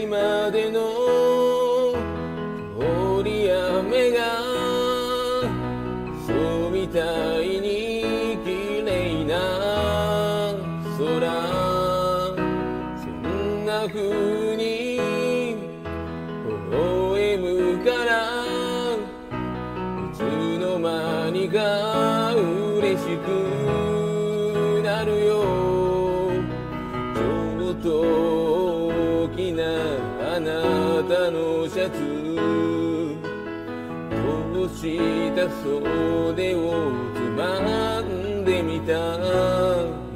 りまでの折雨がそうみたいに綺麗な空そんな風に微笑むからいつの間にか嬉しくたのシャツ。通した袖をつまんでみた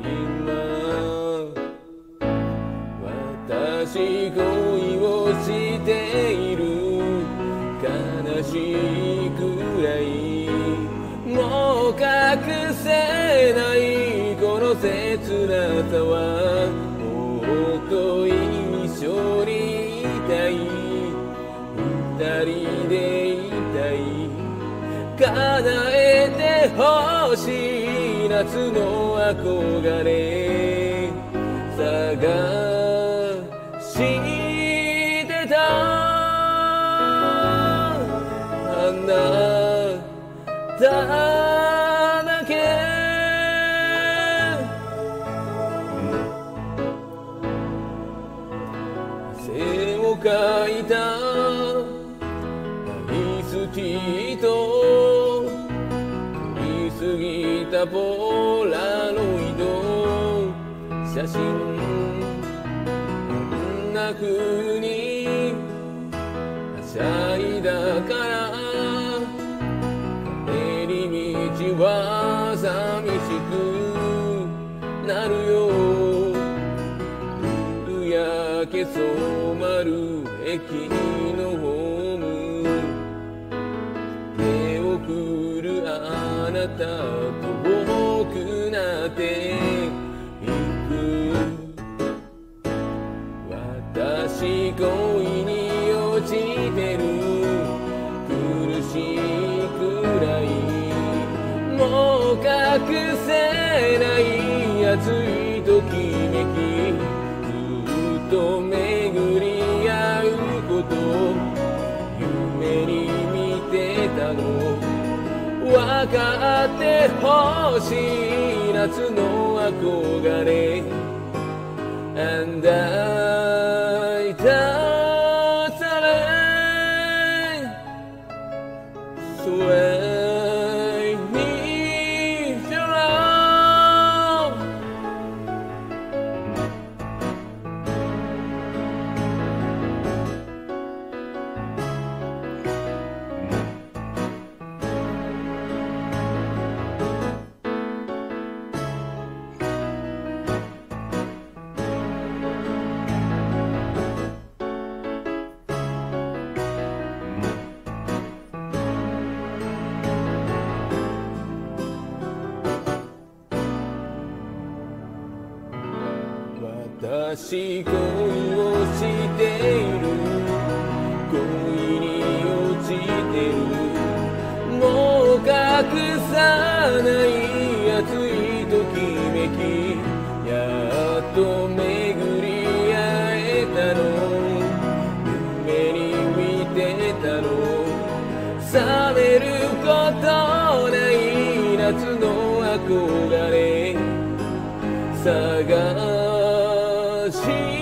今。私恋をしている。悲しいくらい。もう隠せないこの切なさは。でいたい叶えてほしい夏の憧れ。探してた。あなた。な風にはしゃいだから帰り道は寂しくなるよ。夕焼け染まる駅のホーム。手を振るあなたと遠くなって。恋に落ちてる。苦しいくらい。もう隠せない熱いときめきずっと巡り合うこと。夢に見てたの。分かってほしい。夏の憧れ。私恋をしている。恋に落ちてる。もう隠さない熱いときめき。やっと巡り会えたの。夢に見てたの。冷めることない夏の憧れ。探し